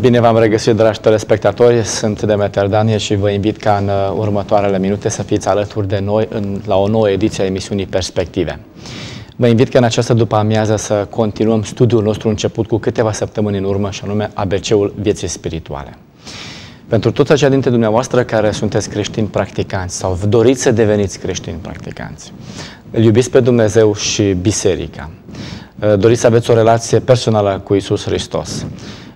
Bine v-am regăsit, dragi telespectatori. Sunt Demeter Daniel și vă invit ca în uh, următoarele minute să fiți alături de noi în, la o nouă ediție a emisiunii Perspective. Vă invit că în această după amiază să continuăm studiul nostru început cu câteva săptămâni în urmă și anume ABC-ul vieții spirituale. Pentru toți aceia dintre dumneavoastră care sunteți creștini practicanți sau doriți să deveniți creștini practicanți, îl iubiți pe Dumnezeu și biserica, uh, doriți să aveți o relație personală cu Isus Hristos,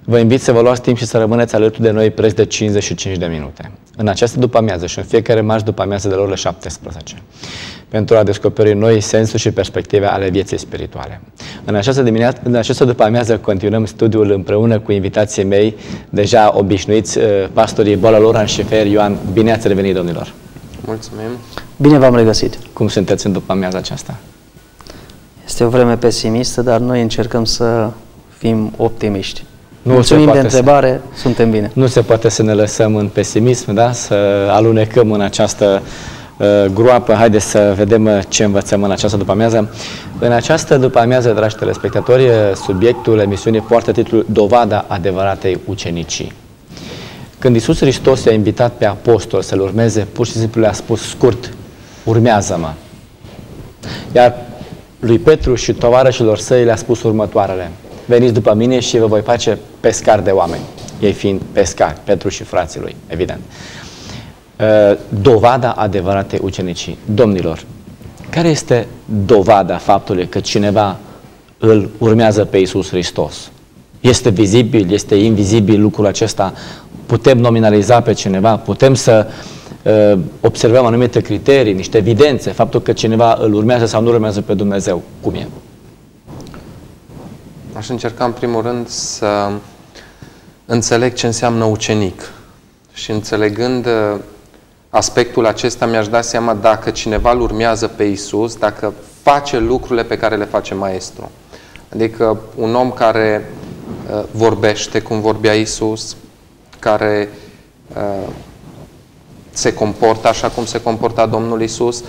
Vă invit să vă luați timp și să rămâneți alături de noi preț de 55 de minute. În această după amiază și în fiecare marți după amiază de la orele 17 pentru a descoperi noi sensuri și perspective ale vieții spirituale. În această, dimineață, în această după amiază continuăm studiul împreună cu invitații mei, deja obișnuiți, uh, pastorii Bola Loran și Fer Ioan. Bine ați revenit, domnilor! Mulțumim! Bine v-am regăsit! Cum sunteți în după amiaza aceasta? Este o vreme pesimistă, dar noi încercăm să fim optimiști. Nu Mulțumim se de poate întrebare, să... suntem bine. Nu se poate să ne lăsăm în pesimism, da? să alunecăm în această uh, groapă. Haideți să vedem uh, ce învățăm în această după-amiază. În această după-amiază, dragi telespectatori, uh, subiectul emisiunii poartă titlul Dovada adevăratei ucenicii. Când Isus Hristos i-a invitat pe apostol să-L urmeze, pur și simplu le-a spus scurt, urmează-mă. Iar lui Petru și tovarășilor săi le-a spus următoarele – veniți după mine și vă voi face pescar de oameni. Ei fiind pescari, Petru și frații lui, evident. Uh, dovada adevăratei ucenicii. Domnilor, care este dovada faptului că cineva îl urmează pe Isus Hristos? Este vizibil, este invizibil lucrul acesta? Putem nominaliza pe cineva? Putem să uh, observăm anumite criterii, niște evidențe, faptul că cineva îl urmează sau nu urmează pe Dumnezeu? Cum e? Aș încerca în primul rând să înțeleg ce înseamnă ucenic. Și înțelegând uh, aspectul acesta, mi-aș da seama dacă cineva îl urmează pe Isus, dacă face lucrurile pe care le face Maestru. Adică un om care uh, vorbește cum vorbea Isus, care uh, se comportă așa cum se comporta Domnul Isus,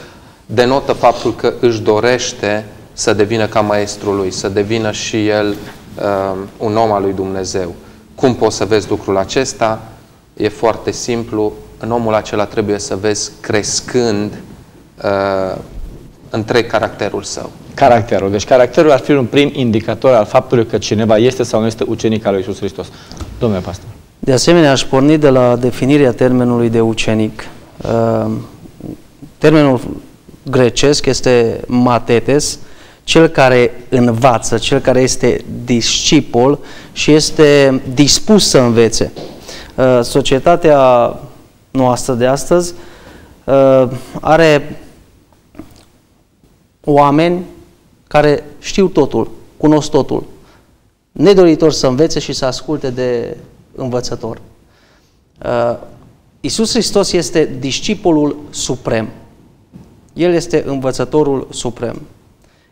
denotă faptul că își dorește să devină ca maestrul lui, să devină și el uh, un om al lui Dumnezeu. Cum poți să vezi lucrul acesta? E foarte simplu. În omul acela trebuie să vezi crescând uh, întreg caracterul său. Caracterul. Deci caracterul ar fi un prim indicator al faptului că cineva este sau nu este ucenic al lui Iisus Hristos. Domnule pastor. De asemenea, aș porni de la definirea termenului de ucenic. Uh, termenul grecesc este matetes, cel care învață, cel care este discipol și este dispus să învețe. Uh, societatea noastră de astăzi uh, are oameni care știu totul, cunosc totul, nedoritor să învețe și să asculte de învățător. Uh, Iisus Hristos este discipolul suprem. El este învățătorul suprem.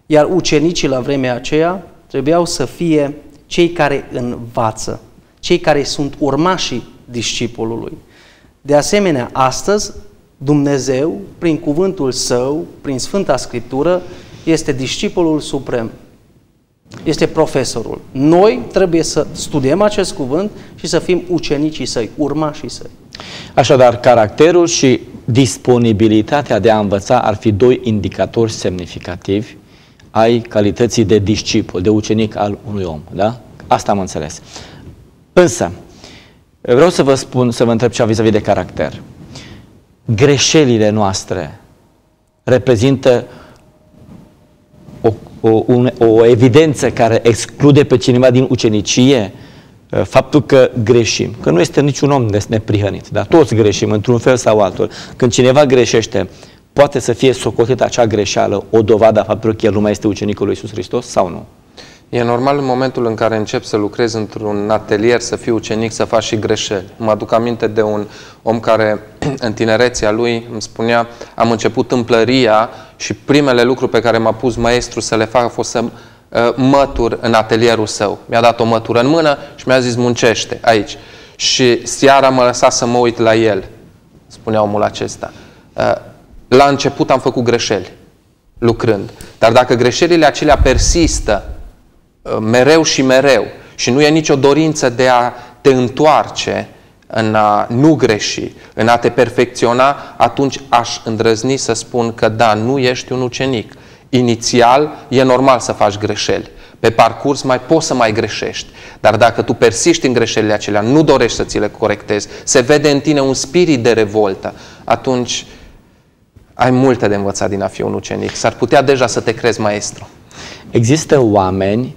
Iar ucenicii la vremea aceea trebuiau să fie cei care învață, cei care sunt urmașii discipolului. De asemenea, astăzi, Dumnezeu, prin cuvântul Său, prin Sfânta Scriptură, este discipolul suprem. Este profesorul. Noi trebuie să studiem acest cuvânt și să fim ucenicii săi, urmașii săi. Așadar, caracterul și disponibilitatea de a învăța ar fi doi indicatori semnificativi ai calității de discipol, de ucenic al unui om. Da? Asta am înțeles. Însă, vreau să vă spun, să vă întreb ceva vis-a-vis de caracter. Greșelile noastre reprezintă o, o, un, o evidență care exclude pe cineva din ucenicie faptul că greșim, că nu este niciun om neprihănit, dar toți greșim într-un fel sau altul. Când cineva greșește, poate să fie socotită acea greșeală o dovadă a faptului că el nu mai este ucenicul lui Iisus Hristos sau nu? E normal în momentul în care încep să lucrezi într-un atelier, să fii ucenic, să faci și greșeli. Mă aduc aminte de un om care în tinerețea lui îmi spunea am început împlăria și primele lucruri pe care m-a pus maestru să le fac a fost să uh, mătur în atelierul său. Mi-a dat o mătură în mână și mi-a zis muncește aici. Și seara mă lăsa să mă uit la el, spunea omul acesta. Uh, la început am făcut greșeli lucrând. Dar dacă greșelile acelea persistă uh, mereu și mereu și nu e nicio dorință de a te întoarce, în a nu greși, în a te perfecționa, atunci aș îndrăzni să spun că da, nu ești un ucenic. Inițial e normal să faci greșeli. Pe parcurs mai poți să mai greșești. Dar dacă tu persiști în greșelile acelea, nu dorești să ți le corectezi, se vede în tine un spirit de revoltă, atunci ai multe de învățat din a fi un ucenic. S-ar putea deja să te crezi maestru. Există oameni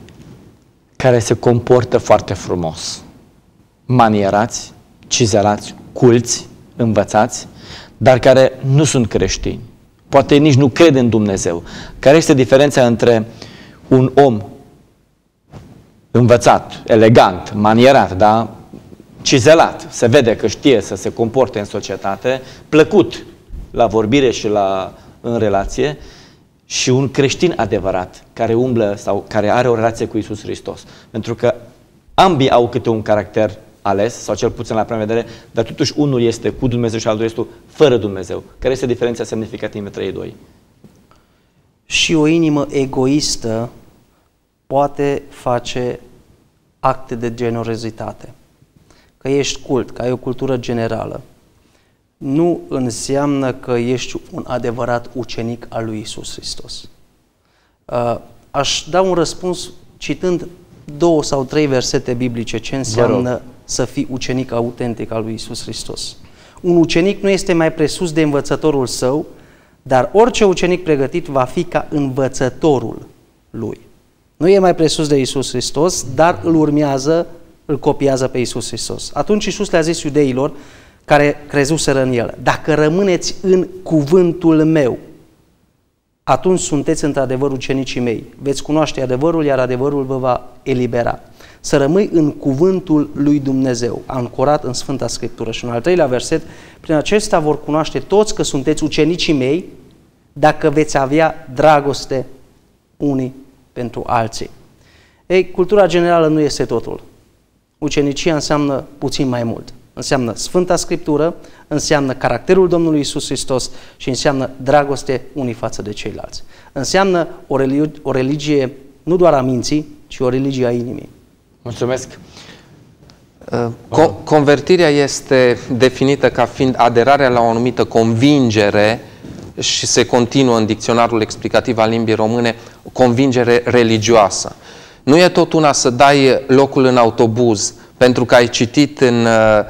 care se comportă foarte frumos, manierați, cizelați, culți, învățați, dar care nu sunt creștini. Poate nici nu cred în Dumnezeu. Care este diferența între un om învățat, elegant, manierat, da? cizelat, se vede că știe să se comporte în societate, plăcut la vorbire și la, în relație, și un creștin adevărat care umblă sau care are o relație cu Isus Hristos. Pentru că ambii au câte un caracter ales, sau cel puțin la prima vedere, dar totuși unul este cu Dumnezeu și altul este fără Dumnezeu. Care este diferența semnificativă între ei doi? Și o inimă egoistă poate face acte de generozitate. Că ești cult, că ai o cultură generală, nu înseamnă că ești un adevărat ucenic al lui Isus Hristos. Uh, aș da un răspuns citând două sau trei versete biblice ce înseamnă să fii ucenic autentic al lui Isus Hristos. Un ucenic nu este mai presus de învățătorul său, dar orice ucenic pregătit va fi ca învățătorul lui. Nu e mai presus de Isus Hristos, dar îl urmează, îl copiază pe Isus Hristos. Atunci Isus le-a zis iudeilor care crezuseră în el, dacă rămâneți în cuvântul meu, atunci sunteți într-adevăr ucenicii mei. Veți cunoaște adevărul, iar adevărul vă va elibera. Să rămâi în cuvântul lui Dumnezeu, ancorat în Sfânta Scriptură. Și în al treilea verset, prin acesta vor cunoaște toți că sunteți ucenicii mei, dacă veți avea dragoste unii pentru alții. Ei, cultura generală nu este totul. Ucenicia înseamnă puțin mai mult. Înseamnă Sfânta Scriptură, înseamnă caracterul Domnului Isus Hristos și înseamnă dragoste unii față de ceilalți. Înseamnă o religie, o religie nu doar a minții, ci o religie a inimii. Mulțumesc! Uh, co- convertirea este definită ca fiind aderarea la o anumită convingere și se continuă în dicționarul explicativ al limbii române, o convingere religioasă. Nu e tot una să dai locul în autobuz pentru că ai citit în uh,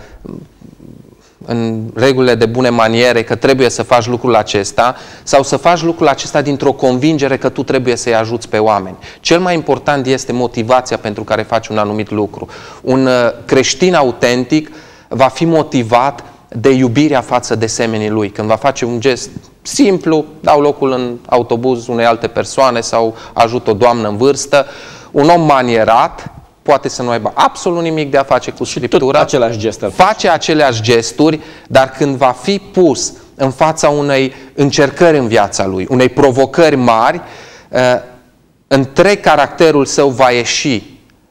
în regulile de bune maniere că trebuie să faci lucrul acesta sau să faci lucrul acesta dintr-o convingere că tu trebuie să-i ajuți pe oameni. Cel mai important este motivația pentru care faci un anumit lucru. Un uh, creștin autentic va fi motivat de iubirea față de semenii lui. Când va face un gest simplu, dau locul în autobuz unei alte persoane sau ajut o doamnă în vârstă, un om manierat poate să nu aibă absolut nimic de a face cu Scriptura. același gest. Face aceleași gesturi, dar când va fi pus în fața unei încercări în viața lui, unei provocări mari, uh, întreg caracterul său va ieși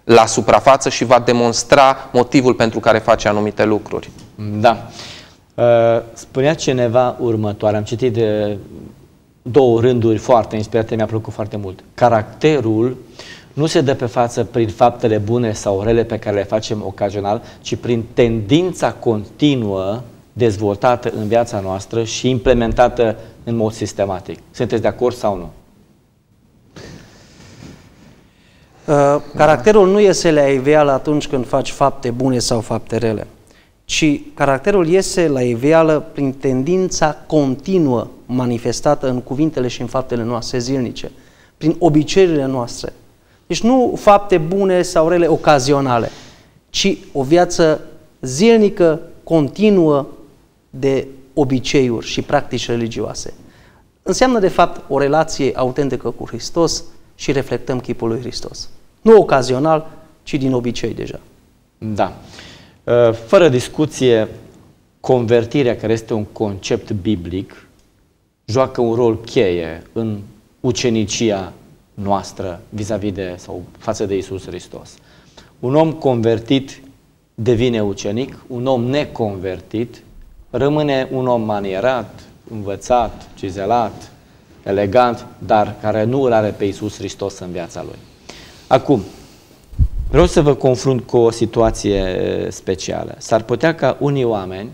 la suprafață și va demonstra motivul pentru care face anumite lucruri. Da. Uh, spunea cineva următoare, am citit de două rânduri foarte inspirate, mi-a plăcut foarte mult. Caracterul nu se dă pe față prin faptele bune sau rele pe care le facem ocazional, ci prin tendința continuă dezvoltată în viața noastră și implementată în mod sistematic. Sunteți de acord sau nu? Uh, caracterul nu iese la iveală atunci când faci fapte bune sau fapte rele, ci caracterul iese la iveală prin tendința continuă manifestată în cuvintele și în faptele noastre zilnice, prin obiceiurile noastre, deci nu fapte bune sau rele ocazionale, ci o viață zilnică, continuă de obiceiuri și practici religioase. Înseamnă, de fapt, o relație autentică cu Hristos și reflectăm chipul lui Hristos. Nu ocazional, ci din obicei deja. Da. Uh, fără discuție, convertirea, care este un concept biblic, joacă un rol cheie în ucenicia noastră vis-a-vis -vis de sau față de Isus Hristos. Un om convertit devine ucenic, un om neconvertit rămâne un om manierat, învățat, cizelat, elegant, dar care nu îl are pe Isus Hristos în viața lui. Acum, Vreau să vă confrunt cu o situație specială. S-ar putea ca unii oameni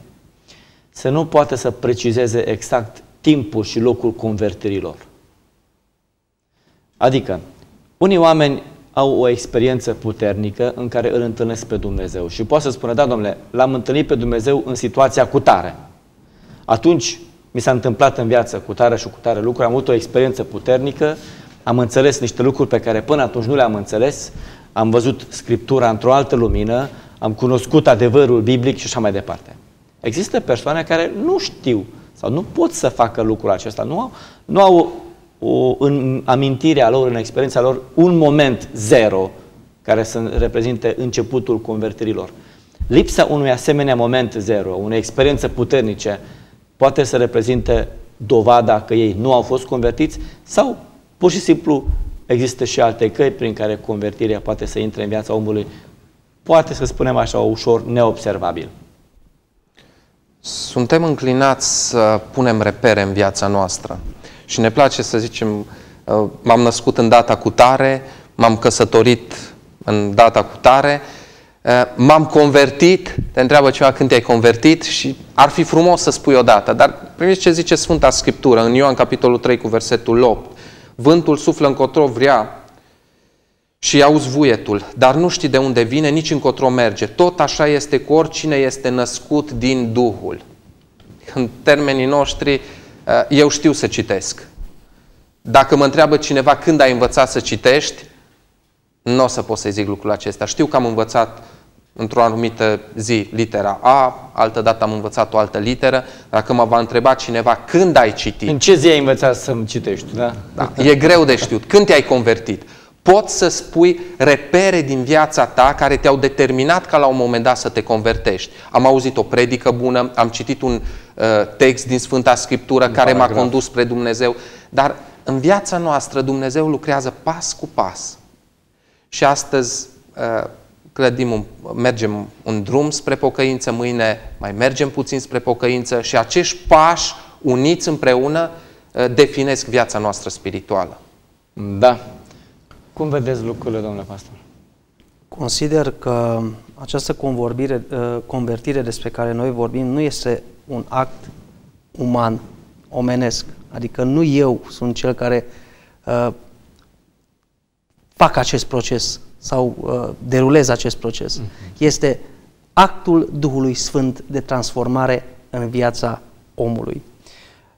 să nu poată să precizeze exact timpul și locul convertirilor. Adică, unii oameni au o experiență puternică în care îl întâlnesc pe Dumnezeu și poate să spună, da, domnule, l-am întâlnit pe Dumnezeu în situația cu tare. Atunci mi s-a întâmplat în viață cu tare și cu tare lucruri, am avut o experiență puternică, am înțeles niște lucruri pe care până atunci nu le-am înțeles, am văzut Scriptura într-o altă lumină, am cunoscut adevărul biblic și așa mai departe. Există persoane care nu știu sau nu pot să facă lucrul acesta, nu au, nu au o, în amintirea lor, în experiența lor, un moment zero care să reprezinte începutul convertirilor. Lipsa unui asemenea moment zero, unei experiențe puternice, poate să reprezinte dovada că ei nu au fost convertiți sau pur și simplu există și alte căi prin care convertirea poate să intre în viața omului, poate să spunem așa, ușor neobservabil. Suntem înclinați să punem repere în viața noastră și ne place să zicem uh, m-am născut în data cu tare, m-am căsătorit în data cu tare, uh, m-am convertit, te întreabă ceva când te-ai convertit și ar fi frumos să spui o dată, dar primiți ce zice Sfânta Scriptură în Ioan capitolul 3 cu versetul 8. Vântul suflă încotro vrea și auzi vuietul, dar nu știi de unde vine, nici încotro merge. Tot așa este cu oricine este născut din Duhul. În termenii noștri, uh, eu știu să citesc. Dacă mă întreabă cineva când ai învățat să citești, nu o să pot să zic lucrul acesta. Știu că am învățat într-o anumită zi litera A, altă dată am învățat o altă literă. Dacă mă va întreba cineva când ai citit... În ce zi ai învățat să-mi citești, da? da? E greu de știut. Când te-ai convertit? Poți să spui repere din viața ta care te-au determinat ca la un moment dat să te convertești. Am auzit o predică bună, am citit un uh, text din Sfânta Scriptură în care m-a condus spre Dumnezeu, dar în viața noastră Dumnezeu lucrează pas cu pas. Și astăzi uh, clădim un, mergem un drum spre pocăință, mâine mai mergem puțin spre pocăință și acești pași uniți împreună uh, definesc viața noastră spirituală. Da. Cum vedeți lucrurile, domnule pastor? Consider că această convorbire, uh, convertire despre care noi vorbim nu este un act uman, omenesc. Adică nu eu sunt cel care uh, fac acest proces sau uh, derulez acest proces. Uh-huh. Este actul Duhului Sfânt de transformare în viața omului.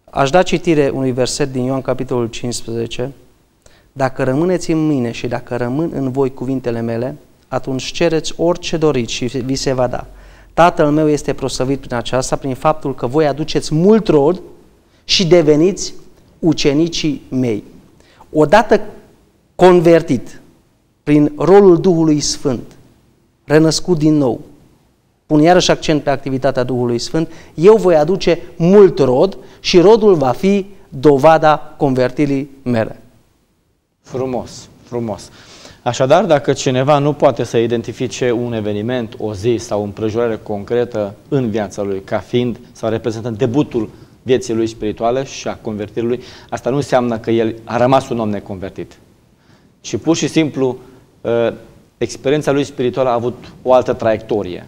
Aș da citire unui verset din Ioan capitolul 15. Dacă rămâneți în mine și dacă rămân în voi cuvintele mele, atunci cereți orice doriți și vi se va da. Tatăl meu este prosăvit prin aceasta, prin faptul că voi aduceți mult rod și deveniți ucenicii mei. Odată convertit prin rolul Duhului Sfânt, renăscut din nou, pun iarăși accent pe activitatea Duhului Sfânt, eu voi aduce mult rod și rodul va fi dovada convertirii mele. Frumos, frumos. Așadar, dacă cineva nu poate să identifice un eveniment, o zi sau o împrejurare concretă în viața lui ca fiind sau reprezentând debutul vieții lui spirituale și a convertirii lui, asta nu înseamnă că el a rămas un om neconvertit. Și pur și simplu, ă, experiența lui spirituală a avut o altă traiectorie.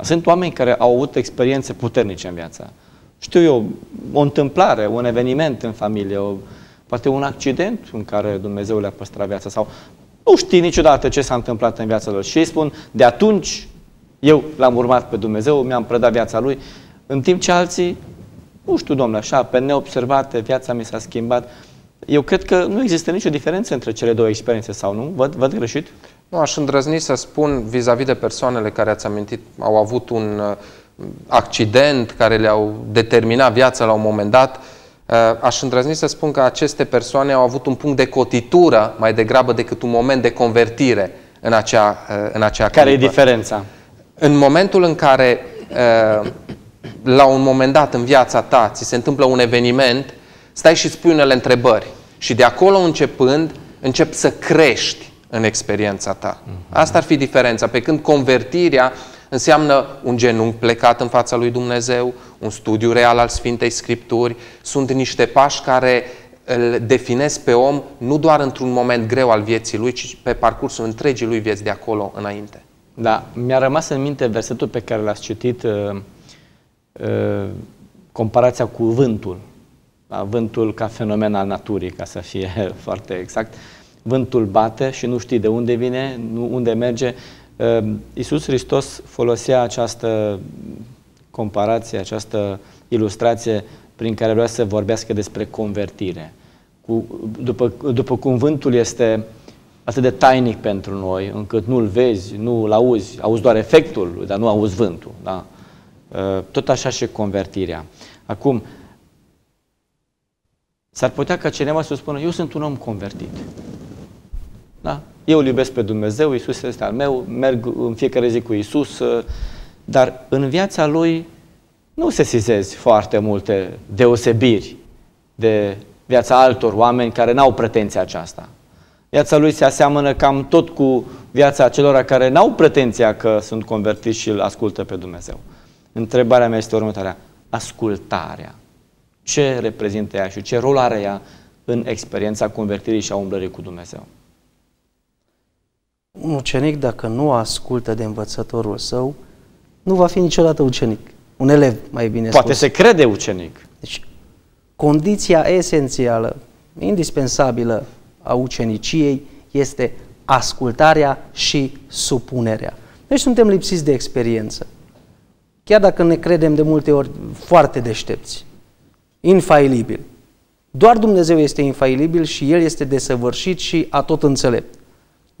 Sunt oameni care au avut experiențe puternice în viața. Știu eu, o întâmplare, un eveniment în familie, o, poate un accident în care Dumnezeu le-a păstrat viața sau nu știi niciodată ce s-a întâmplat în viața lor. Și ei spun, de atunci eu l-am urmat pe Dumnezeu, mi-am predat viața Lui, în timp ce alții nu știu, domnule, așa, pe neobservate, viața mi s-a schimbat. Eu cred că nu există nicio diferență între cele două experiențe, sau nu? Văd, văd greșit? Nu, aș îndrăzni să spun vis-a-vis -vis de persoanele care ați amintit, au avut un uh, accident care le-au determinat viața la un moment dat, uh, aș îndrăzni să spun că aceste persoane au avut un punct de cotitură mai degrabă decât un moment de convertire în acea, uh, în acea Care clipă. e diferența? În momentul în care la un moment dat în viața ta ți se întâmplă un eveniment, stai și spui unele întrebări. Și de acolo începând, începi să crești în experiența ta. Asta ar fi diferența. Pe când convertirea înseamnă un genunchi plecat în fața lui Dumnezeu, un studiu real al Sfintei Scripturi, sunt niște pași care îl definesc pe om nu doar într-un moment greu al vieții lui, ci pe parcursul întregii lui vieți de acolo înainte. Da, mi-a rămas în minte versetul pe care l-ați citit, uh, uh, comparația cu vântul. Da, vântul ca fenomen al naturii, ca să fie foarte exact. Vântul bate și nu știi de unde vine, nu unde merge. Uh, Iisus Hristos folosea această comparație, această ilustrație prin care vrea să vorbească despre convertire. Cu, după, după cum vântul este atât de tainic pentru noi, încât nu-l vezi, nu-l auzi, auzi doar efectul, dar nu auzi vântul. Da? Uh, tot așa și convertirea. Acum, s-ar putea ca cineva să spună, eu sunt un om convertit. Da? Eu îl iubesc pe Dumnezeu, Isus este al meu, merg în fiecare zi cu Isus, uh, dar în viața lui nu se sizezi foarte multe deosebiri de viața altor oameni care n-au pretenția aceasta. Viața lui se aseamănă cam tot cu viața celor care n-au pretenția că sunt convertiți și îl ascultă pe Dumnezeu. Întrebarea mea este următoarea. Ascultarea. Ce reprezintă ea și ce rol are ea în experiența convertirii și a umblării cu Dumnezeu? Un ucenic, dacă nu ascultă de învățătorul său, nu va fi niciodată ucenic. Un elev, mai bine Poate spus. se crede ucenic. Deci, condiția esențială, indispensabilă a uceniciei este ascultarea și supunerea. Noi suntem lipsiți de experiență. Chiar dacă ne credem de multe ori foarte deștepți, infailibil. Doar Dumnezeu este infailibil și El este desăvârșit și atot înțelept.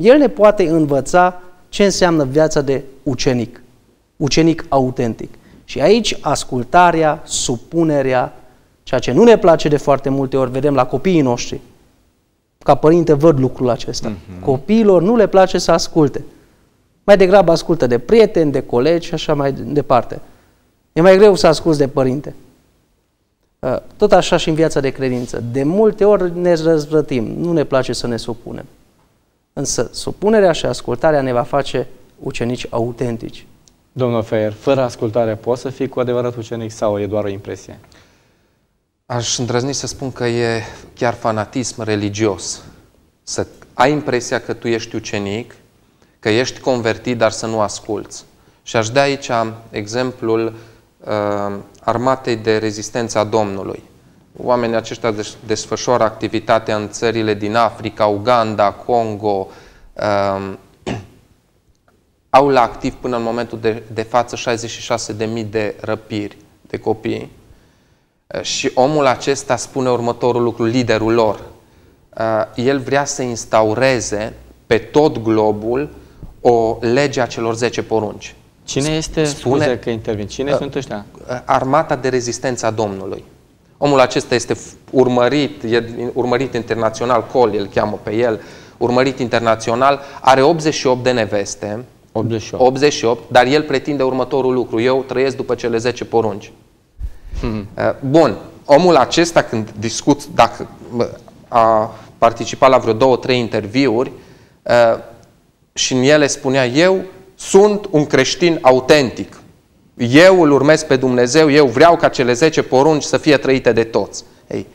El ne poate învăța ce înseamnă viața de ucenic, ucenic autentic. Și aici ascultarea, supunerea, ceea ce nu ne place de foarte multe ori, vedem la copiii noștri. Ca părinte văd lucrul acesta. Uh-huh. Copiilor nu le place să asculte. Mai degrabă ascultă de prieteni, de colegi și așa mai departe. E mai greu să asculți de părinte. Uh, tot așa și în viața de credință. De multe ori ne răzvrătim, nu ne place să ne supunem. Însă supunerea și ascultarea ne va face ucenici autentici. Domnul Feier, fără ascultare poți să fii cu adevărat ucenic sau e doar o impresie? Aș îndrăzni să spun că e chiar fanatism religios. Să ai impresia că tu ești ucenic, că ești convertit, dar să nu asculți. Și aș da aici exemplul uh, armatei de rezistență a Domnului. Oamenii aceștia desfășoară activitatea în țările din Africa, Uganda, Congo, uh, au la activ până în momentul de, de față 66.000 de răpiri de copii. Și omul acesta spune următorul lucru, liderul lor. El vrea să instaureze pe tot globul o lege a celor 10 porunci. Cine este, spune, scuze că intervin, cine uh, sunt ăștia? Armata de rezistență a Domnului. Omul acesta este urmărit, e urmărit internațional, Col, el cheamă pe el, urmărit internațional, are 88 de neveste, 88. 88, dar el pretinde următorul lucru. Eu trăiesc după cele 10 porunci. Hmm. Bun, omul acesta când discut, dacă a participat la vreo două, trei interviuri uh, și în ele spunea eu sunt un creștin autentic. Eu îl urmez pe Dumnezeu, eu vreau ca cele 10 porunci să fie trăite de toți. Ei,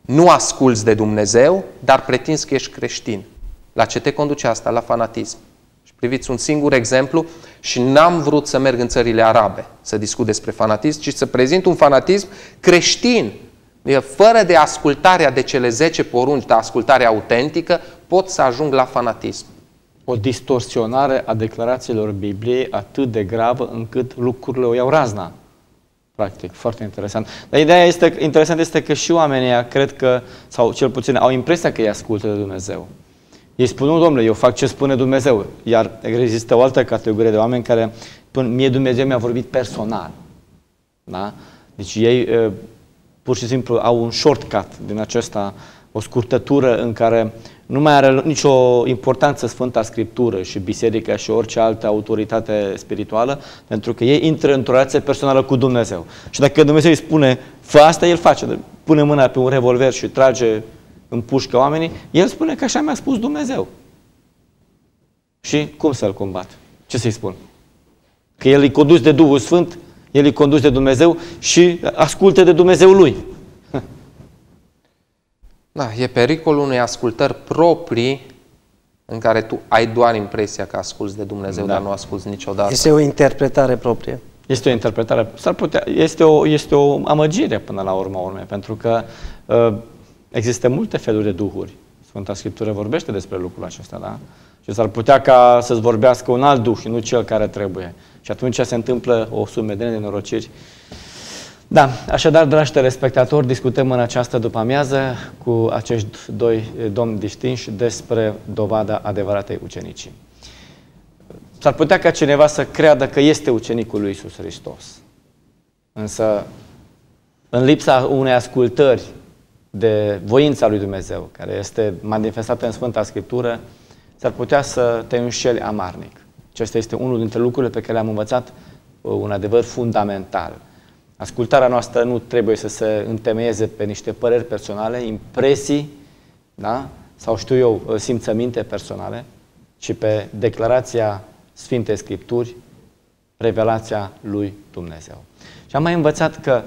nu asculți de Dumnezeu, dar pretinzi că ești creștin. La ce te conduce asta? La fanatism. Priviți un singur exemplu și n-am vrut să merg în țările arabe să discut despre fanatism, ci să prezint un fanatism creștin. Fără de ascultarea de cele 10 porunci, de ascultare autentică, pot să ajung la fanatism. O distorsionare a declarațiilor Bibliei atât de gravă încât lucrurile o iau razna. Practic, foarte interesant. Dar ideea este, interesant este că și oamenii cred că, sau cel puțin au impresia că îi ascultă de Dumnezeu. Ei spun, nu, domnule, eu fac ce spune Dumnezeu. Iar există o altă categorie de oameni care spun, mie Dumnezeu mi-a vorbit personal. Da? Deci ei pur și simplu au un shortcut din acesta, o scurtătură în care nu mai are nicio importanță Sfânta Scriptură și Biserica și orice altă autoritate spirituală, pentru că ei intră într-o relație personală cu Dumnezeu. Și dacă Dumnezeu îi spune, fă asta, el face. Pune mâna pe un revolver și trage împușcă oamenii, el spune că așa mi-a spus Dumnezeu. Și cum să-l combat? Ce să-i spun? Că el e condus de Duhul Sfânt, el e condus de Dumnezeu și ascultă de Dumnezeu lui. Da, e pericolul unei ascultări proprii în care tu ai doar impresia că asculți de Dumnezeu, da. dar nu asculți niciodată. Este o interpretare proprie. Este o interpretare, s-ar putea, este o, este o amăgire până la urma urmei, pentru că uh, există multe feluri de duhuri. Sfânta Scriptură vorbește despre lucrul acesta, da? Și s-ar putea ca să-ți vorbească un alt duh și nu cel care trebuie. Și atunci se întâmplă o sumedenie de norociri. Da, așadar, dragi telespectatori, discutăm în această după-amiază cu acești doi domni distinși despre dovada adevăratei ucenicii. S-ar putea ca cineva să creadă că este ucenicul lui Isus Hristos. Însă, în lipsa unei ascultări de voința lui Dumnezeu, care este manifestată în Sfânta Scriptură, s-ar putea să te înșeli amarnic. Acesta este unul dintre lucrurile pe care le-am învățat, uh, un adevăr fundamental. Ascultarea noastră nu trebuie să se întemeieze pe niște păreri personale, impresii, da? sau știu eu, uh, simțăminte personale, ci pe declarația Sfintei Scripturi, revelația lui Dumnezeu. Și am mai învățat că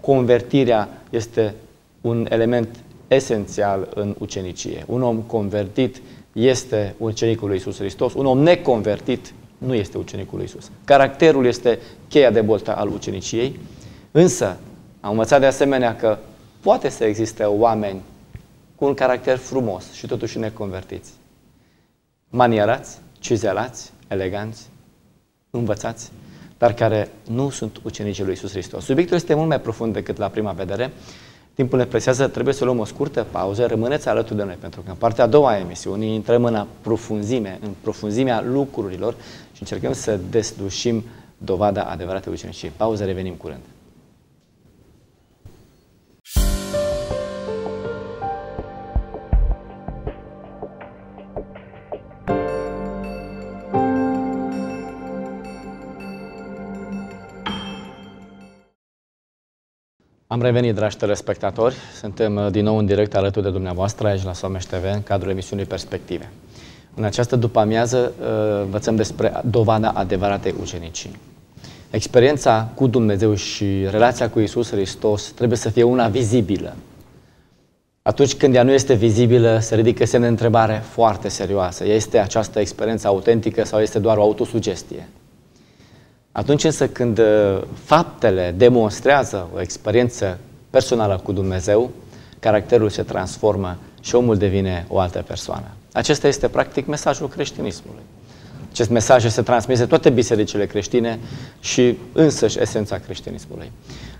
convertirea este un element esențial în ucenicie. Un om convertit este ucenicul lui Isus Hristos, un om neconvertit nu este ucenicul lui Isus. Caracterul este cheia de boltă al uceniciei, însă am învățat de asemenea că poate să existe oameni cu un caracter frumos și totuși neconvertiți. Manierați, cizelați, eleganți, învățați, dar care nu sunt ucenicii lui Isus Hristos. Subiectul este mult mai profund decât la prima vedere. Timpul ne presează, trebuie să luăm o scurtă pauză, rămâneți alături de noi, pentru că în partea a doua a emisiunii intrăm în profunzime, în profunzimea lucrurilor și încercăm să deslușim dovada adevărată ucenicii. Pauză, revenim curând. Am revenit, dragi telespectatori. Suntem uh, din nou în direct alături de dumneavoastră aici la Someș TV, în cadrul emisiunii Perspective. În această după-amiază uh, învățăm despre dovada adevăratei ucenicii. Experiența cu Dumnezeu și relația cu Isus Hristos trebuie să fie una vizibilă. Atunci când ea nu este vizibilă, se ridică semne de întrebare foarte serioasă. Este această experiență autentică sau este doar o autosugestie? Atunci însă când uh, faptele demonstrează o experiență personală cu Dumnezeu, caracterul se transformă și omul devine o altă persoană. Acesta este practic mesajul creștinismului. Acest mesaj se transmise toate bisericile creștine și însăși esența creștinismului.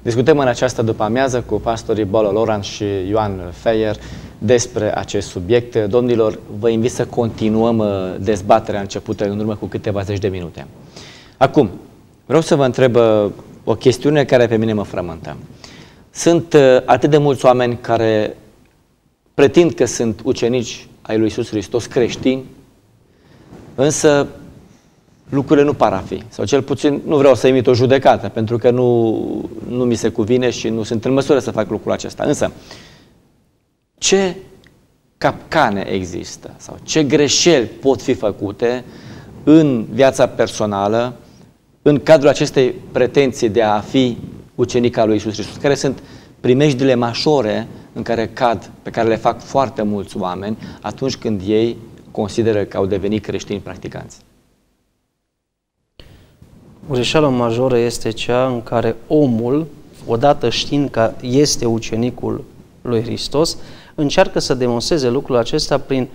Discutăm în această după-amiază cu pastorii Bolo Loran și Ioan Feyer despre acest subiect. Domnilor, vă invit să continuăm uh, dezbaterea începută în urmă cu câteva zeci de minute. Acum, Vreau să vă întreb uh, o chestiune care pe mine mă frământă. Sunt uh, atât de mulți oameni care pretind că sunt ucenici ai lui Isus Hristos, creștini, însă lucrurile nu par a fi. Sau cel puțin nu vreau să emit o judecată, pentru că nu, nu mi se cuvine și nu sunt în măsură să fac lucrul acesta. Însă, ce capcane există sau ce greșeli pot fi făcute în viața personală în cadrul acestei pretenții de a fi ucenica lui Isus Hristos, care sunt primejdile mașore în care cad, pe care le fac foarte mulți oameni atunci când ei consideră că au devenit creștini practicanți. Greșeala majoră este cea în care omul, odată știind că este ucenicul lui Hristos, încearcă să demonstreze lucrul acesta prin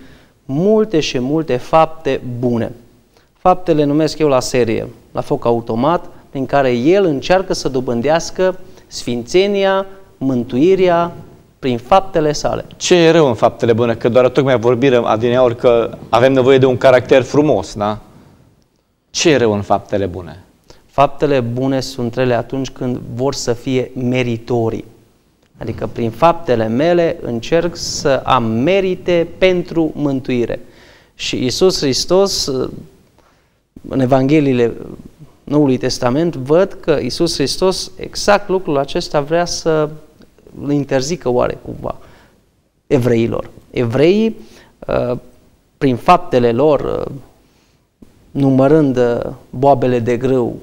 multe și multe fapte bune. Faptele numesc eu la serie, la foc automat, prin care el încearcă să dobândească sfințenia, mântuirea prin faptele sale. Ce e rău în faptele bune? Că doar tocmai vorbim adineaori că avem nevoie de un caracter frumos, da? Ce e rău în faptele bune? Faptele bune sunt rele atunci când vor să fie meritorii. Adică prin faptele mele încerc să am merite pentru mântuire. Și Isus Hristos în Evangheliile Noului Testament, văd că Isus Hristos exact lucrul acesta vrea să îl interzică oare cumva evreilor. Evreii, uh, prin faptele lor, uh, numărând uh, boabele de grâu,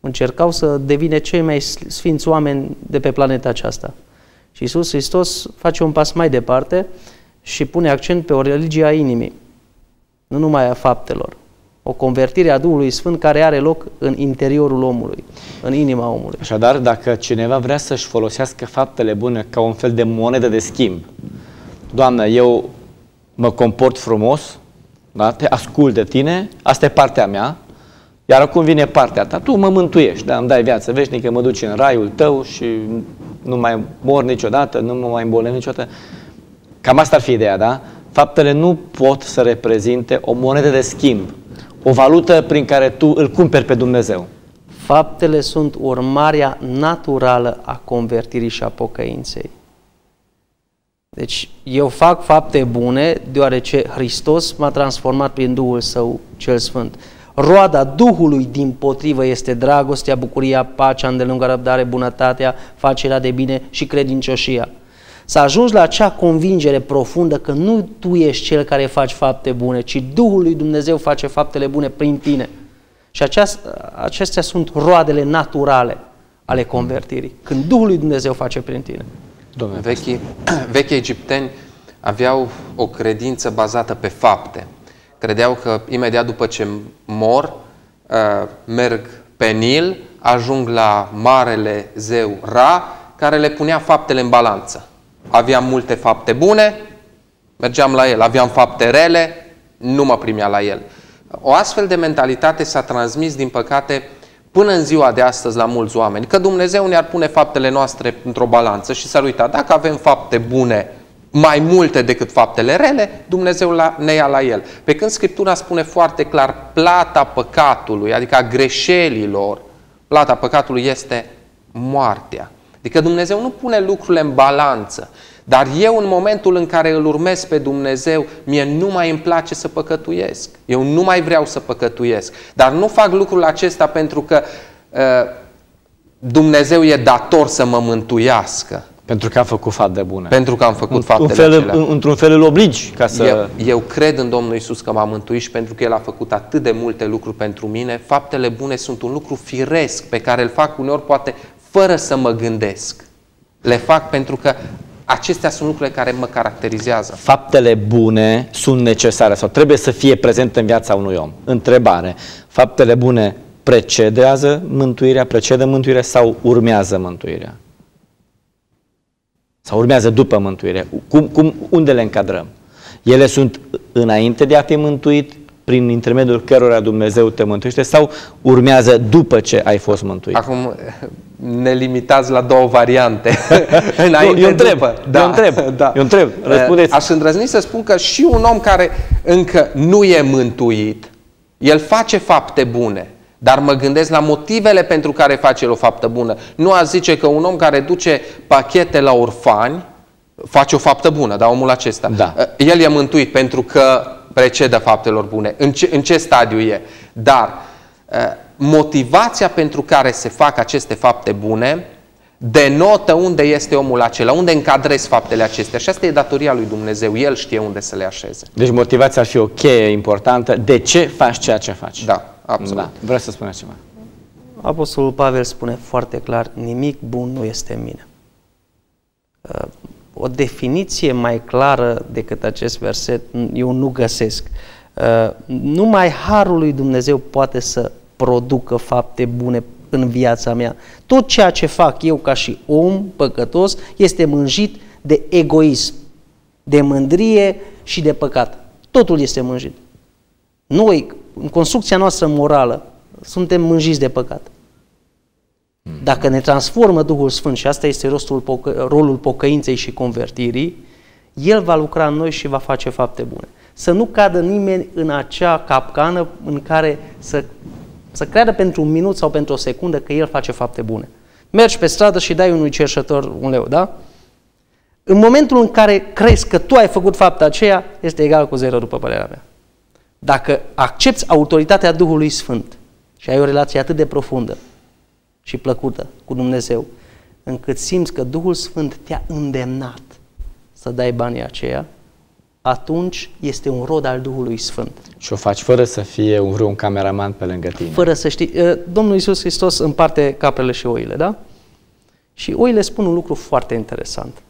încercau să devină cei mai sfinți oameni de pe planeta aceasta. Și Iisus Hristos face un pas mai departe și pune accent pe o religie a inimii, nu numai a faptelor. O convertire a Duhului Sfânt care are loc în interiorul omului, în inima omului. Așadar, dacă cineva vrea să-și folosească faptele bune ca un fel de monedă de schimb, Doamne, eu mă comport frumos, da? te ascult de tine, asta e partea mea, iar acum vine partea ta, tu mă mântuiești, da? îmi dai viață veșnică, mă duci în raiul tău și nu mai mor niciodată, nu mă mai îmbolnesc niciodată. Cam asta ar fi ideea, da? Faptele nu pot să reprezinte o monedă de schimb, o valută prin care tu îl cumperi pe Dumnezeu. Faptele sunt urmarea naturală a convertirii și a pocăinței. Deci eu fac fapte bune deoarece Hristos m-a transformat prin Duhul Său cel Sfânt. Roada Duhului din potrivă este dragostea, bucuria, pacea, îndelungă răbdare, bunătatea, facerea de bine și credincioșia. Să ajungi la acea convingere profundă că nu tu ești cel care faci fapte bune, ci Duhul lui Dumnezeu face faptele bune prin tine. Și aceast, acestea sunt roadele naturale ale convertirii. Când Duhul lui Dumnezeu face prin tine. Domnule vechi, vechi egipteni aveau o credință bazată pe fapte. Credeau că imediat după ce mor, uh, merg pe Nil, ajung la marele zeu Ra, care le punea faptele în balanță. Aveam multe fapte bune, mergeam la el. Aveam fapte rele, nu mă primea la el. O astfel de mentalitate s-a transmis, din păcate, până în ziua de astăzi la mulți oameni, că Dumnezeu ne-ar pune faptele noastre într-o balanță și s-ar uita, dacă avem fapte bune mai multe decât faptele rele, Dumnezeu ne ia la el. Pe când Scriptura spune foarte clar, plata păcatului, adică a greșelilor, plata păcatului este moartea. Adică Dumnezeu nu pune lucrurile în balanță. Dar eu în momentul în care îl urmez pe Dumnezeu, mie nu mai îmi place să păcătuiesc. Eu nu mai vreau să păcătuiesc. Dar nu fac lucrul acesta pentru că uh, Dumnezeu e dator să mă mântuiască. Pentru că am făcut fapte bune. Pentru că am făcut faptele un fel, acelea. Într-un fel îl obligi ca să... Eu, eu cred în Domnul Isus că m-a mântuit și pentru că El a făcut atât de multe lucruri pentru mine, faptele bune sunt un lucru firesc pe care îl fac uneori poate fără să mă gândesc. Le fac pentru că acestea sunt lucrurile care mă caracterizează. Faptele bune sunt necesare sau trebuie să fie prezente în viața unui om. Întrebare. Faptele bune precedează mântuirea, precedă mântuirea sau urmează mântuirea? Sau urmează după mântuire? Cum, cum, unde le încadrăm? Ele sunt înainte de a fi mântuit, prin intermediul cărora Dumnezeu te mântuiește sau urmează după ce ai fost mântuit? Acum ne limitați la două variante. Înainte, eu întreb, după. Da, eu întreb, da. eu întreb, răspundeți. Aș îndrăzni să spun că și un om care încă nu e mântuit, el face fapte bune, dar mă gândesc la motivele pentru care face el o faptă bună. Nu a zice că un om care duce pachete la orfani face o faptă bună, dar omul acesta. Da. El e mântuit pentru că precedă faptelor bune. În ce, în ce stadiu e? Dar motivația pentru care se fac aceste fapte bune denotă unde este omul acela, unde încadrezi faptele acestea. Și asta e datoria lui Dumnezeu. El știe unde să le așeze. Deci motivația ar fi o cheie importantă. De ce faci ceea ce faci? Da, absolut. Da. Vreau să spuneți ceva. Apostolul Pavel spune foarte clar, nimic bun nu este în mine. Uh, o definiție mai clară decât acest verset eu nu găsesc. Uh, numai Harul lui Dumnezeu poate să producă fapte bune în viața mea. Tot ceea ce fac eu ca și om păcătos este mânjit de egoism, de mândrie și de păcat. Totul este mânjit. Noi, în construcția noastră morală, suntem mânjiți de păcat. Dacă ne transformă Duhul Sfânt, și asta este rostul, pocă, rolul pocăinței și convertirii, El va lucra în noi și va face fapte bune. Să nu cadă nimeni în acea capcană în care să să creadă pentru un minut sau pentru o secundă că el face fapte bune. Mergi pe stradă și dai unui cerșător un leu, da? În momentul în care crezi că tu ai făcut fapta aceea, este egal cu zero, după părerea mea. Dacă accepti autoritatea Duhului Sfânt și ai o relație atât de profundă și plăcută cu Dumnezeu, încât simți că Duhul Sfânt te-a îndemnat să dai banii aceia, atunci este un rod al Duhului Sfânt. Și o faci fără să fie un vreun cameraman pe lângă tine. Fără să știi. Domnul Iisus Hristos împarte caprele și oile, da? Și oile spun un lucru foarte interesant.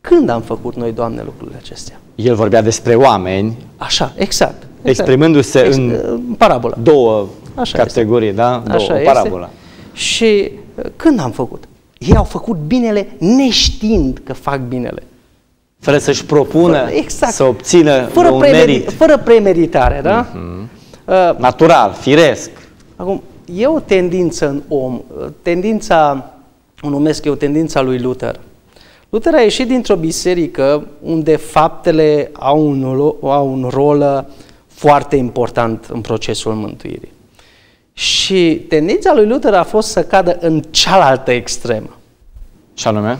Când am făcut noi, Doamne, lucrurile acestea? El vorbea despre oameni, Așa, exact. exact. exprimându-se Ex- în în parabolă. două Așa categorii, da? Două, Așa o este. Parabolă. Și uh, când am făcut? Ei au făcut binele neștiind că fac binele. Fără să-și propună Fără- exact. să obțină Fără, un premedi- merit fără premeritare, da? Uh, natural, firesc. Acum, e o tendință în om, tendința, o numesc eu tendința lui Luther. Luther a ieșit dintr-o biserică unde faptele au un, ro- au un rol uh, foarte important în procesul mântuirii. Și tendința lui Luther a fost să cadă în cealaltă extremă. Și anume?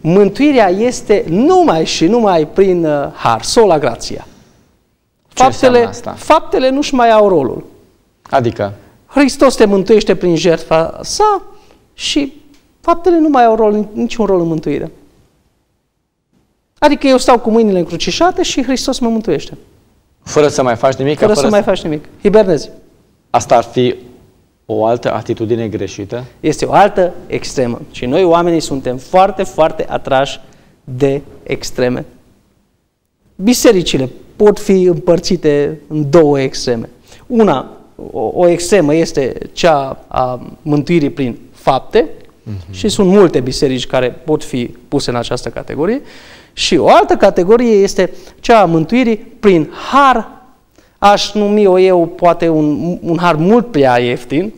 Mântuirea este numai și numai prin uh, har, sola grația. Ce Faptele, înseamnă asta? faptele nu-și mai au rolul. Adică, Hristos te mântuiește prin jertfa sa și faptele nu mai au rol, niciun rol în mântuire. Adică eu stau cu mâinile încrucișate și Hristos mă mântuiește. fără să mai faci nimic, Fără să mai faci nimic. Hibernezi. Asta ar fi o altă atitudine greșită. Este o altă extremă. Și noi oamenii suntem foarte, foarte atrași de extreme. Bisericile pot fi împărțite în două extreme. Una, o, o extremă este cea a mântuirii prin fapte și sunt multe biserici care pot fi puse în această categorie. Și o altă categorie este cea a mântuirii prin har. Aș numi-o eu poate un, un har mult prea ieftin,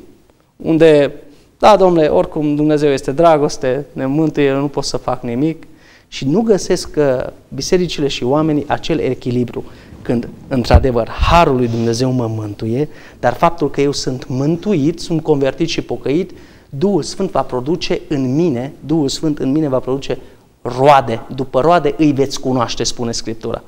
unde, da, domnule, oricum Dumnezeu este dragoste, ne mântuie, nu pot să fac nimic. Și nu găsesc că bisericile și oamenii acel echilibru când, într-adevăr, harul lui Dumnezeu mă mântuie, dar faptul că eu sunt mântuit, sunt convertit și pocăit, Duhul Sfânt va produce în mine, Duhul Sfânt în mine va produce roade. După roade îi veți cunoaște, spune Scriptura.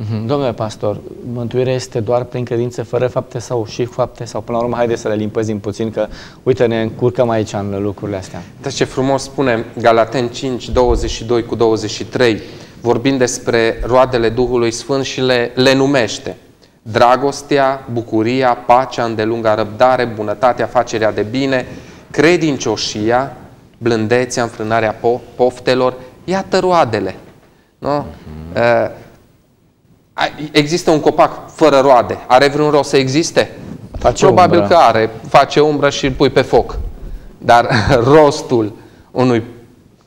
Mhm. Domnule pastor, mântuirea este doar prin credință, fără fapte sau și fapte? Sau până la urmă, haideți să le limpezim puțin, că uite, ne încurcăm aici în lucrurile astea. Dar ce frumos spune Galaten 5, 22 cu 23, vorbind despre roadele Duhului Sfânt și le, le numește. Dragostea, bucuria, pacea, îndelunga răbdare, bunătatea, facerea de bine, credincioșia, blândețea, înfrânarea po- poftelor, iată roadele. Nu? Uh, ai- Există un copac fără roade. Are vreun rost să existe? Face Probabil umbră. că are. Face umbră și îl pui pe foc. Dar rostul unui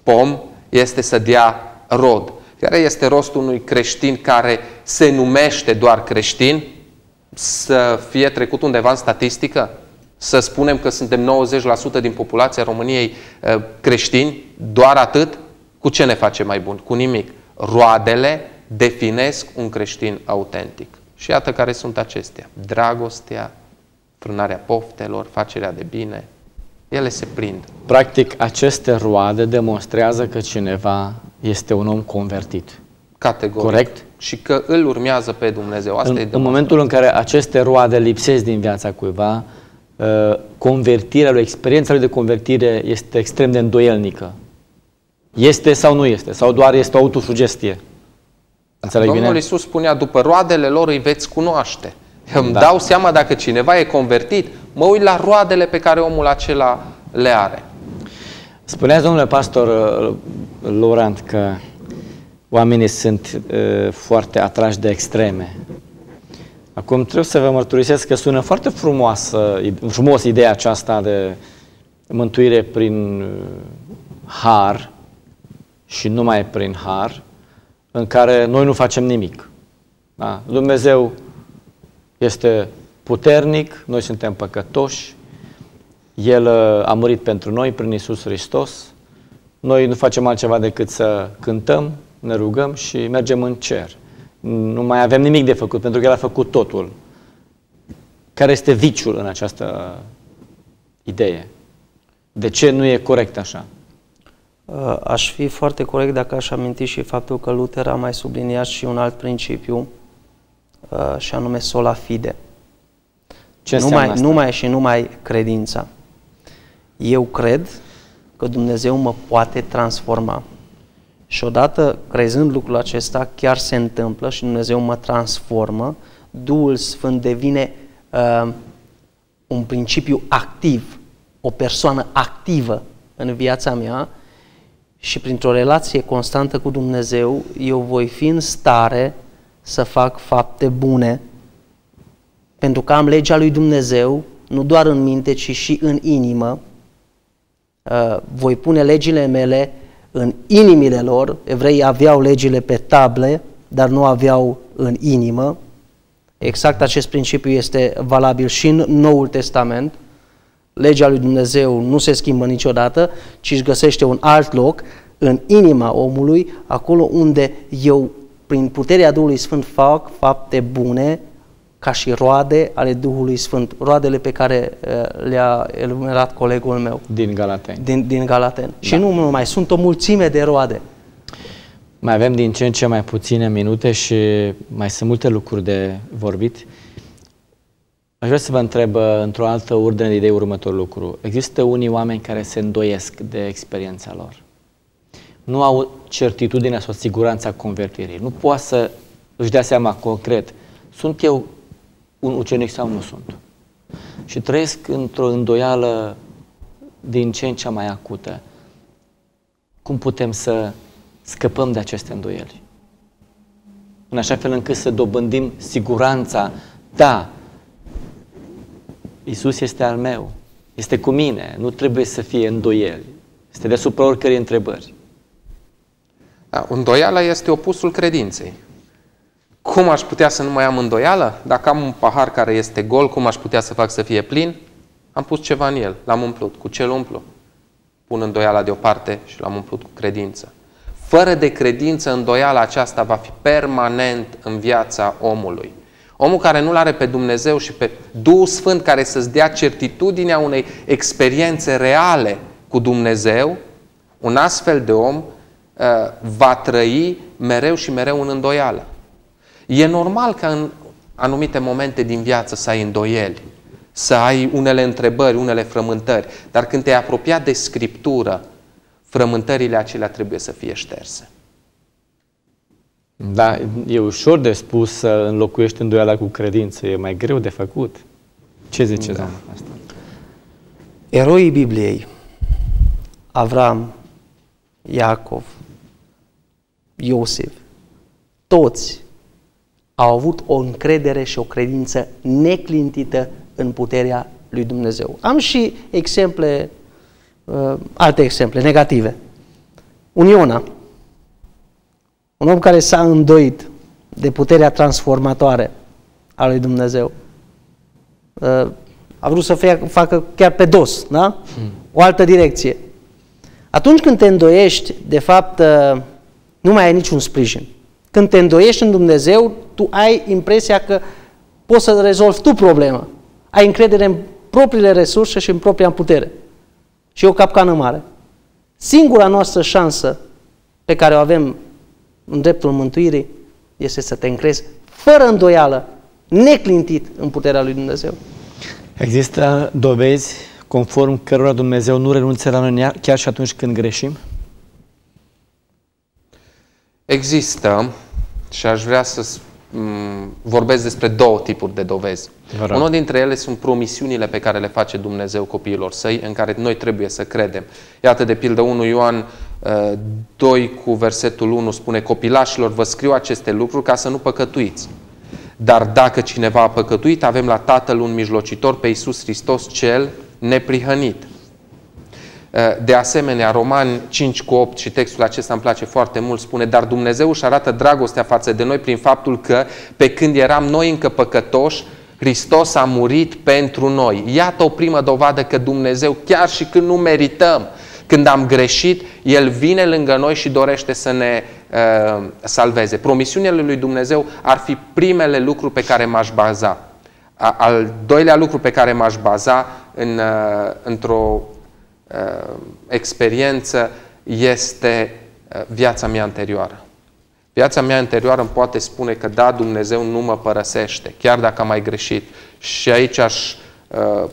pom este să dea rod. Care este rostul unui creștin care se numește doar creștin? Să fie trecut undeva în statistică? Să spunem că suntem 90% din populația României eh, creștini? Doar atât? Cu ce ne face mai bun? Cu nimic. Roadele definesc un creștin autentic. Și iată care sunt acestea. Dragostea, frânarea poftelor, facerea de bine. Ele se prind. Practic, aceste roade demonstrează că cineva este un om convertit. Categoric. Corect. Și că îl urmează pe Dumnezeu. Asta În, e în momentul în care aceste roade lipsesc din viața cuiva, uh, convertirea lui, experiența lui de convertire este extrem de îndoielnică. Este sau nu este? Sau doar este o autosugestie? Înțeleg Domnul bine? Iisus spunea, după roadele lor îi veți cunoaște. Eu îmi Da. dau seama dacă cineva e convertit, mă uit la roadele pe care omul acela le are. Spuneați, domnule pastor uh, Laurent, că oamenii sunt uh, foarte atrași de extreme. Acum trebuie să vă mărturisesc că sună foarte frumoasă, frumos ideea aceasta de mântuire prin uh, har și numai prin har, în care noi nu facem nimic. Da? Dumnezeu este puternic, noi suntem păcătoși, El uh, a murit pentru noi prin Isus Hristos, noi nu facem altceva decât să cântăm, ne rugăm și mergem în cer. Nu mai avem nimic de făcut, pentru că El a făcut totul. Care este viciul în această idee? De ce nu e corect așa? Uh, Aș fi foarte corect dacă aș aminti și faptul că Luther a mai subliniat și un alt principiu, uh, și anume sola fide. Ce înseamnă numai, asta? numai și numai credința. Eu cred că Dumnezeu mă poate transforma. Și odată crezând lucrul acesta, chiar se întâmplă și Dumnezeu mă transformă, Duhul Sfânt devine uh, un principiu activ, o persoană activă în viața mea și printr-o relație constantă cu Dumnezeu, eu voi fi în stare să fac fapte bune, pentru că am legea lui Dumnezeu, nu doar în minte, ci și în inimă. Uh, voi pune legile mele în inimile lor. Evreii aveau legile pe table, dar nu aveau în inimă. Exact acest principiu este valabil și în Noul Testament. Legea lui Dumnezeu nu se schimbă niciodată, ci își găsește un alt loc în inima omului, acolo unde eu, prin puterea Duhului Sfânt, fac fapte bune, ca și roade ale Duhului Sfânt, roadele pe care uh, le-a enumerat colegul meu. Din Galaten. Din, din Galaten. Da. Și nu numai, sunt o mulțime de roade. Mai avem din ce în ce mai puține minute și mai sunt multe lucruri de vorbit. Aș vrea să vă întreb uh, într-o altă ordine de idei următorul lucru. Există unii oameni care se îndoiesc de experiența lor. Nu au certitudinea sau siguranța convertirii. Nu poate să își dea seama concret, sunt eu un ucenic sau nu sunt. Și trăiesc într-o îndoială din ce în ce mai acută. Cum putem să scăpăm de aceste îndoieli? În așa fel încât să dobândim siguranța, da, Isus este al meu, este cu mine, nu trebuie să fie îndoieli, este deasupra oricărei întrebări. Da, îndoiala este opusul credinței. Cum aș putea să nu mai am îndoială? Dacă am un pahar care este gol, cum aș putea să fac să fie plin? Am pus ceva în el, l-am umplut. Cu ce îl umplu? Pun îndoiala deoparte și l-am umplut cu credință. Fără de credință, îndoiala aceasta va fi permanent în viața omului. Omul care nu-L are pe Dumnezeu și pe Duhul Sfânt care să-ți dea certitudinea unei experiențe reale cu Dumnezeu, un astfel de om uh, va trăi mereu și mereu în îndoială. E normal ca în anumite momente din viață să ai îndoieli, să ai unele întrebări, unele frământări, dar când te-ai apropiat de Scriptură, frământările acelea trebuie să fie șterse. Da, e ușor de spus să înlocuiești îndoiala cu credință, e mai greu de făcut. Ce ziceți da. asta? Eroii Bibliei, Avram, Iacov, Iosif, toți au avut o încredere și o credință neclintită în puterea lui Dumnezeu. Am și exemple, uh, alte exemple negative. Uniona, un om care s-a îndoit de puterea transformatoare a lui Dumnezeu. Uh, a vrut să fie, facă chiar pe dos, da? O altă direcție. Atunci când te îndoiești, de fapt, uh, nu mai ai niciun sprijin. Când te îndoiești în Dumnezeu, tu ai impresia că poți să rezolvi tu problema. Ai încredere în propriile resurse și în propria putere. Și e o capcană mare. Singura noastră șansă pe care o avem în dreptul mântuirii este să te încrezi fără îndoială, neclintit în puterea lui Dumnezeu. Există dovezi conform cărora Dumnezeu nu renunță la noi chiar și atunci când greșim? Există și aș vrea să vorbesc despre două tipuri de dovezi. Unul dintre ele sunt promisiunile pe care le face Dumnezeu copiilor săi, în care noi trebuie să credem. Iată, de pildă, 1 Ioan 2 uh, cu versetul 1 spune Copilașilor, vă scriu aceste lucruri ca să nu păcătuiți. Dar dacă cineva a păcătuit, avem la Tatăl un mijlocitor pe Iisus Hristos cel neprihănit. Uh, de asemenea, Romani 5 cu 8 și textul acesta îmi place foarte mult, spune Dar Dumnezeu își arată dragostea față de noi prin faptul că, pe când eram noi încă păcătoși, Hristos a murit pentru noi. Iată o primă dovadă că Dumnezeu, chiar și când nu merităm, când am greșit, El vine lângă noi și dorește să ne uh, salveze. Promisiunile lui Dumnezeu ar fi primele lucruri pe care m-aș baza. A, al doilea lucru pe care m-aș baza în, uh, într-o uh, experiență este uh, viața mea anterioară. Viața mea anterioară îmi poate spune că da, Dumnezeu nu mă părăsește, chiar dacă am mai greșit. Și aici aș uh,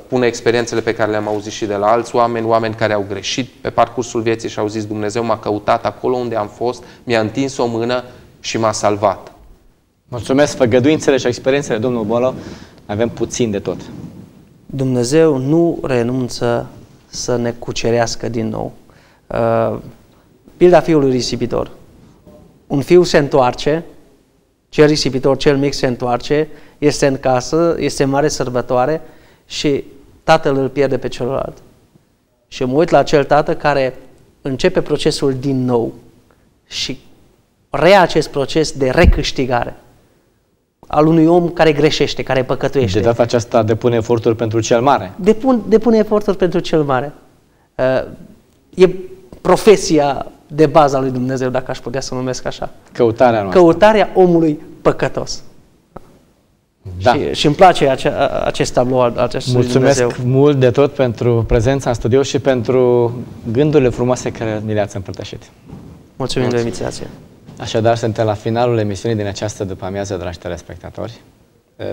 pune experiențele pe care le-am auzit și de la alți oameni, oameni care au greșit pe parcursul vieții și au zis Dumnezeu m-a căutat acolo unde am fost, mi-a întins o mână și m-a salvat. Mulțumesc, făgăduințele și experiențele, domnul Bolo, avem puțin de tot. Dumnezeu nu renunță să ne cucerească din nou. Uh, pilda fiului risipitor. Un fiu se întoarce, cel risipitor, cel mic se întoarce, este în casă, este mare sărbătoare și tatăl îl pierde pe celălalt. Și mă uit la acel tată care începe procesul din nou și rea acest proces de recâștigare al unui om care greșește, care păcătuiește. De data aceasta depune eforturi pentru cel mare. Depun, depune eforturi pentru cel mare. Uh, e profesia de bază a lui Dumnezeu, dacă aș putea să o numesc așa. Căutarea noastră. Căutarea omului păcătos. Da. Și, și îmi place ace, acest tablou al acestui Mulțumesc Dumnezeu. mult de tot pentru prezența în studio și pentru gândurile frumoase care ni le-ați împărtășit. Mulțumim de invitație. Așadar, suntem la finalul emisiunii din această după amiază, dragi telespectatori.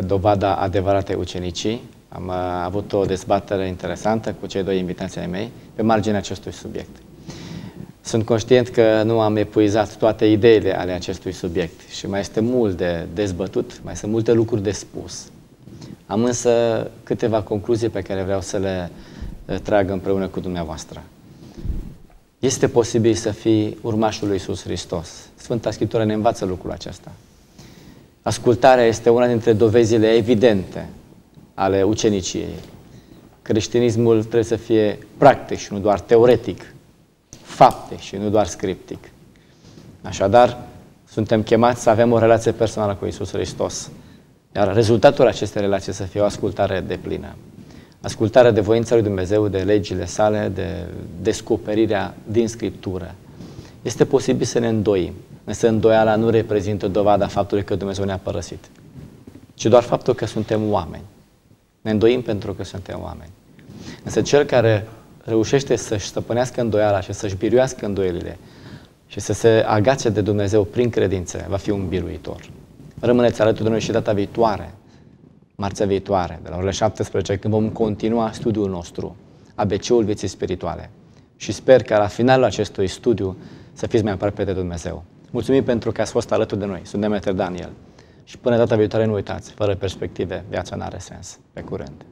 Dovada adevăratei ucenicii. Am uh, avut o dezbatere interesantă cu cei doi invitații ai mei pe marginea acestui subiect. Sunt conștient că nu am epuizat toate ideile ale acestui subiect și mai este mult de dezbătut, mai sunt multe lucruri de spus. Am însă câteva concluzii pe care vreau să le uh, trag împreună cu dumneavoastră. Este posibil să fii urmașul lui Iisus Hristos. Sfânta Scriptură ne învață lucrul acesta. Ascultarea este una dintre dovezile evidente ale uceniciei. Creștinismul trebuie să fie practic și nu doar teoretic, fapte și nu doar scriptic. Așadar, suntem chemați să avem o relație personală cu Isus Hristos, iar rezultatul acestei relații să fie o ascultare de plină. Ascultarea de voința lui Dumnezeu, de legile sale, de descoperirea din Scriptură. Este posibil să ne îndoim, însă îndoiala nu reprezintă dovada faptului că Dumnezeu ne-a părăsit, ci doar faptul că suntem oameni. Ne îndoim pentru că suntem oameni. Însă cel care reușește să-și stăpânească îndoiala și să-și biruiască îndoielile și să se agațe de Dumnezeu prin credință, va fi un biruitor. Rămâneți alături de noi și data viitoare, marțea viitoare, de la orele 17, când vom continua studiul nostru, ABC-ul vieții spirituale. Și sper că la finalul acestui studiu să fiți mai aproape de Dumnezeu. Mulțumim pentru că ați fost alături de noi. Sunt Demeter Daniel. Și până data viitoare nu uitați, fără perspective, viața nu are sens. Pe curând!